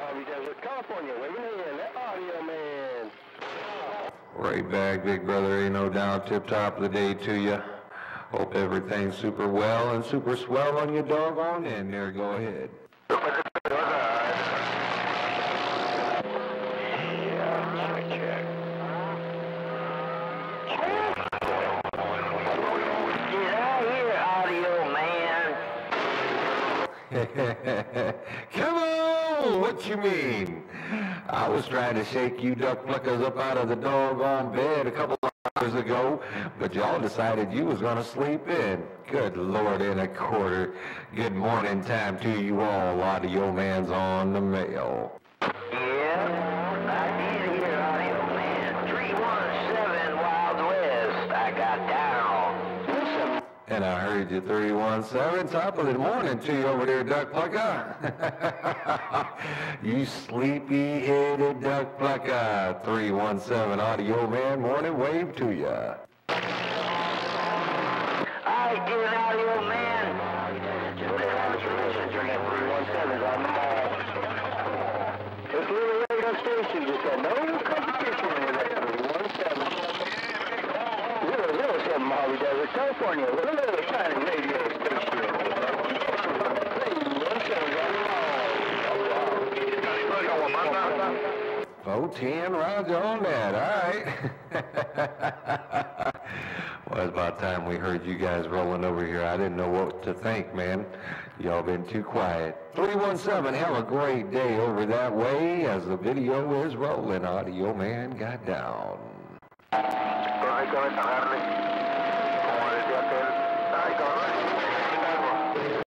Mojave Desert, California. Waving in, the audio man. Right back, big brother. Ain't no doubt. Tip top of the day to you. Hope everything's super well and super swell on your doggone end there. Go ahead. Get out here, audio man. Come on! What you mean? I was trying to shake you duck pluckers up out of the doggone bed a couple of hours ago, but y'all decided you was gonna sleep in. Good lord in a quarter. Good morning time to you all. Audio man's on the mail. Yeah, I did hear audio man. 317 Wild West. I got down. And I heard you 31-7, top of the morning to you over there, duck plucker. you sleepy-headed duck plucker. 317 audio man, morning wave to you. I did audio man. This little radio station just had no competition with that 317. Zero zero seven Mojave Desert, California. With a little tiny radio station. 317 010, roger on that, all right. well, it's about time we heard you guys rolling over here. I didn't know what to think, man. Y'all been too quiet. 317, have a great day over that way as the video is rolling. Audio man got down.